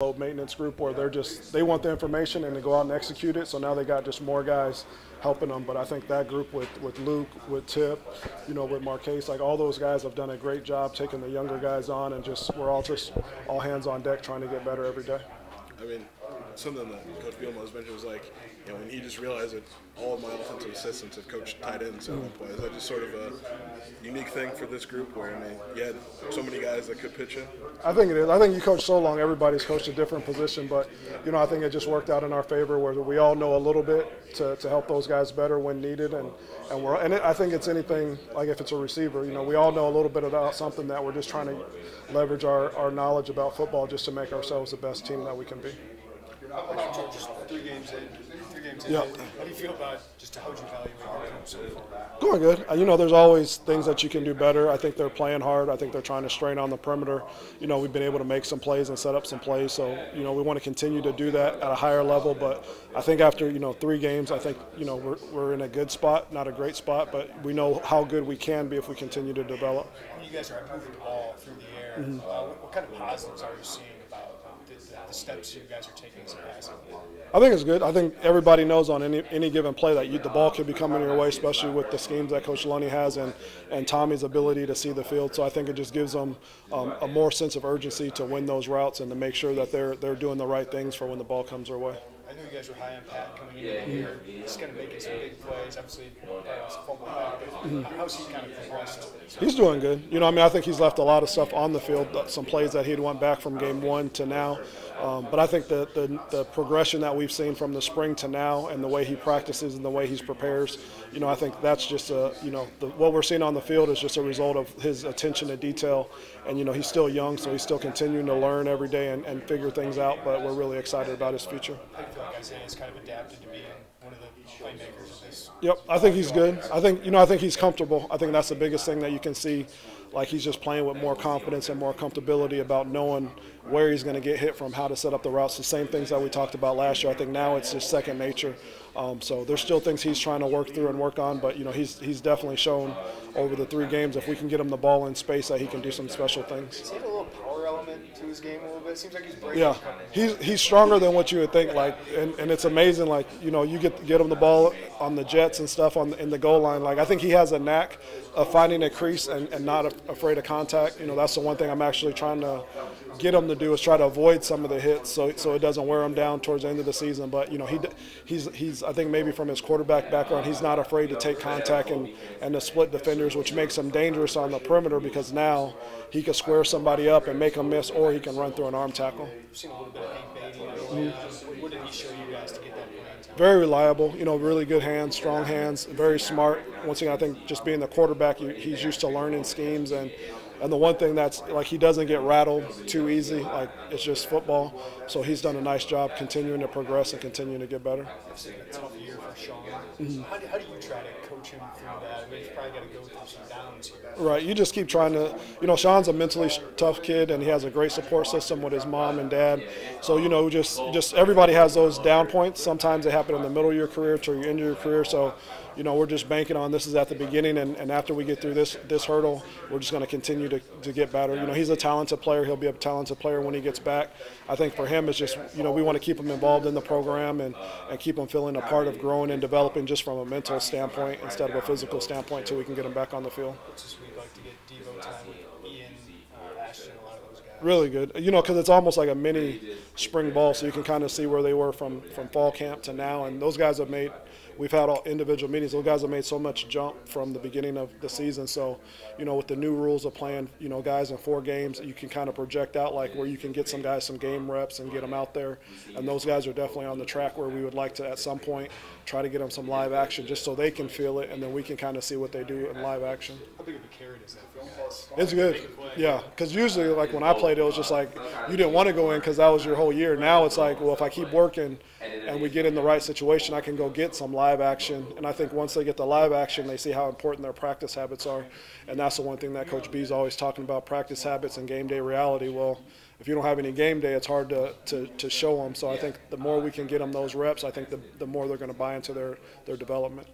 low maintenance group where they're just they want the information and they go out and execute it. So now they got just more guys helping them. But I think that group with with Luke, with Tip, you know, with Marchese, like all those guys have done a great job taking the younger guys on and just we're all just all hands on deck trying to get better every day. I mean, something that Coach Bielema was mentioning was like, you know, when he just realized that all of my offensive assistants have coached tight ends at one point. Is that just sort of a unique thing for this group where, I mean, you had so many guys that could pitch in? I think it is. I think you coach so long, everybody's coached a different position, but you know, I think it just worked out in our favor where we all know a little bit to, to help those guys better when needed, and and we're and it, I think it's anything like if it's a receiver, you know, we all know a little bit about something that we're just trying to leverage our, our knowledge about football just to make ourselves the best team that we can be. Just three games in, three games in. Yeah. How do you feel about just how would you evaluate so? Going good. Uh, You know, there's always things that you can do better. I think they're playing hard. I think they're trying to strain on the perimeter. You know, we've been able to make some plays and set up some plays. So, you know, we want to continue to do that at a higher level. But I think after, you know, three games, I think, you know, we're, we're in a good spot, not a great spot, but we know how good we can be if we continue to develop. When you guys are moving the ball through the air, Mm-hmm. uh, what, what kind of positives are you seeing about the, steps you guys are taking? I think it's good. I think everybody knows on any any given play that you, the ball could be coming your way, especially with the schemes that Coach Lunney has and, and Tommy's ability to see the field. So I think it just gives them um, a more sense of urgency to win those routes and to make sure that they're they're doing the right things for when the ball comes their way. I know you guys were high on Pat coming into the year. He's kind of making some big plays. Obviously, uh, it's a fumble back, how's he kind of progressed? He's doing good. You know, I mean, I think he's left a lot of stuff on the field, some plays that he'd went back from game one to now. Um, but I think the, the, the progression that we've seen from the spring to now and the way he practices and the way he prepares, you know, I think that's just a, you know, the, what we're seeing on the field is just a result of his attention to detail. And, you know, he's still young, so he's still continuing to learn every day and, and figure things out. But we're really excited about his future. How do you feel like Isaiah's kind of adapted to being one of the playmakers of this? Yep, I think he's good. I think you know I think he's comfortable. I think that's the biggest thing that you can see. Like he's just playing with more confidence and more comfortability about knowing where he's going to get hit from, how to set up the routes. The same things that we talked about last year. I think now it's just second nature. Um, so there's still things he's trying to work through and work on, but you know he's he's definitely shown over the three games if we can get him the ball in space that he can do some special things. Does he have a little power element to his game a little bit? It seems like he's breaking. Yeah, he's he's stronger than what you would think. Like, and, and it's amazing. Like, you know, you get get him the ball on the jets and stuff on the, in the goal line. Like, I think he has a knack of finding a crease and, and not a, afraid of contact. You know, that's the one thing I'm actually trying to get him to do is try to avoid some of the hits so so it doesn't wear him down towards the end of the season. But you know, he he's he's I think maybe from his quarterback background, he's not afraid to take contact and and to split defenders, which makes him dangerous on the perimeter because now he can square somebody up and make them miss, or he can run through an arm tackle. Very reliable, you know, really good hands, strong hands, very smart. Once again, I think just being the quarterback, he's used to learning schemes and and the one thing that's like he doesn't get rattled too easy. Like it's just football, so he's done a nice job continuing to progress and continuing to get better. Obviously, a tough year for Shawn. Mm-hmm. How, do, how do you try to coach him through that? I mean, he's probably got to go through some downs. Right. You just keep trying to, you know, Shawn's a mentally tough kid, and he has a great support system with his mom and dad. So you know, just just everybody has those down points. Sometimes they happen in the middle of your career to your end of your career. So, you know, we're just banking on this is at the beginning, and, and after we get through this this hurdle, we're just going to continue to to get better. You know, he's a talented player. He'll be a talented player when he gets back. I think for him, it's just you know we want to keep him involved in the program and and keep him feeling a part of growing and developing just from a mental standpoint instead of a physical standpoint, till we can get him back on the field. What's this week like to get Devo time with Ian, uh, Ashton, a lot of those guys? really good. You know, because it's almost like a mini spring ball, so you can kind of see where they were from from fall camp to now. And those guys have made. We've had all individual meetings. Those guys have made so much jump from the beginning of the season. So, you know, with the new rules of playing, you know, guys in four games, you can kind of project out like where you can get some guys some game reps and get them out there. And those guys are definitely on the track where we would like to at some point try to get them some live action just so they can feel it, and then we can kind of see what they do in live action. How big of a carrot is that for you guys? It's good. Yeah, because usually, like when I played, it was just like you didn't want to go in because that was your whole year. Now it's like, well, if I keep working and we get in the right situation, I can go get some live action. And I think once they get the live action, they see how important their practice habits are. And that's the one thing that Coach B is always talking about practice habits and game day reality. Well, if you don't have any game day, it's hard to, to, to show them. So I think the more we can get them those reps, I think the, the more they're going to buy into their, their development.